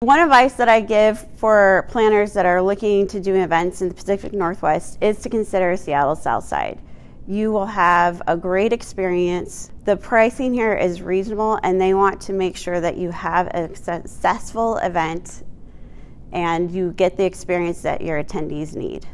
One advice that I give for planners that are looking to do events in the Pacific Northwest is to consider Seattle Southside. You will have a great experience. The pricing here is reasonable, and they want to make sure that you have a successful event and you get the experience that your attendees need.